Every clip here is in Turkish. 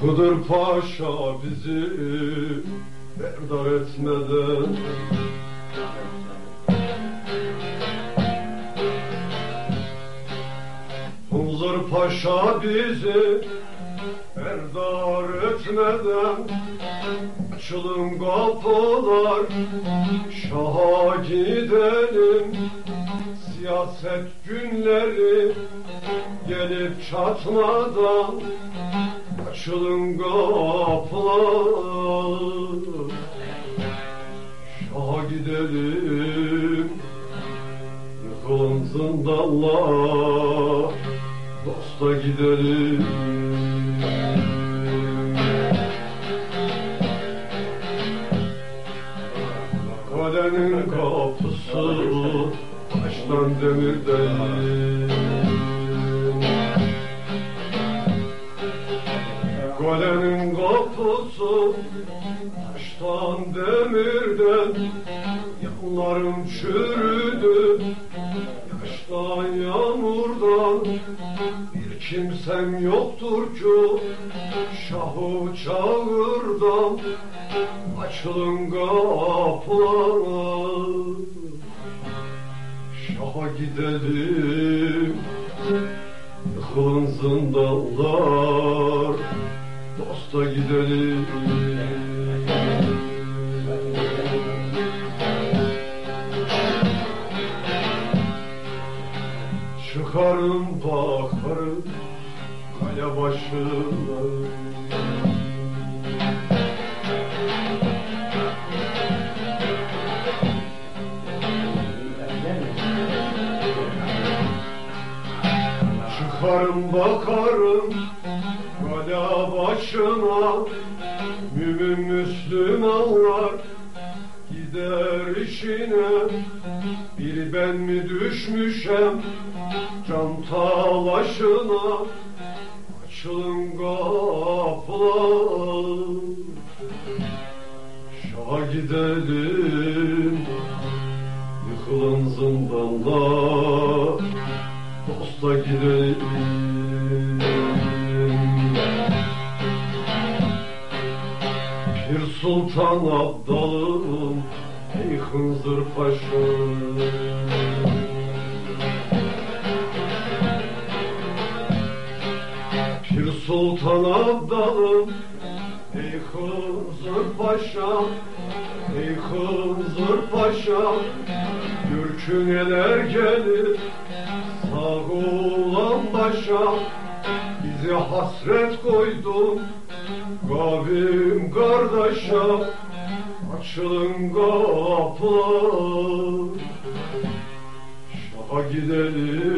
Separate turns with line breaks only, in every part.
Hıdır Paşa bizi berdar etmeden Hızır Paşa bizi berdar etmeden Açılın kapılar Şaha gidelim. Siyaset günleri gelip çatmadan Açılın kapılar Şaha gidelim. Yıkılın zindanlar Dosta gidelim Kalenin kapısı Taştan demirden. Kalenin kapısı taştan demirden. Yanlarım çürüdü yaştan kimsem yoktur ki şahı çağırdan Açılın kapılar Şaha gidelim Yıkılın zindanlar Dosta gidelim. Çıkarım bakarım Kale başına Çıkarım bakarım Kale başına. Mümin Müslümanlar Gider işine. Bir ben mi düşmüşem Can talaşına Açılın kapılar Şaha gidelim Yıkılın zindanlar Dosta gidelim. Pir Sultan Abdalım Ey Hınzır Paşa Sultan Abdalım Ey Hınzır Paşa Ey Hınzır Paşa Gürkü neler gelir Sağ olan başa Bizi hasret koydun Kavim kardeşa Açılın kapılar. Şaha gidelim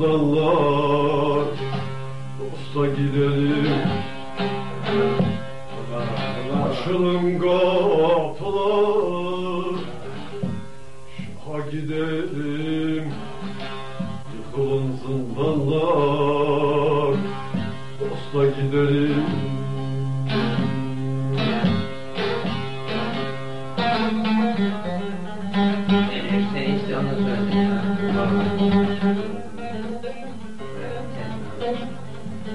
zindanlar Dosta gidelim. Açılın kapılar Şaha gidelim. Yıkılın zindanlar Dosta gidelim.
Onu söyledim.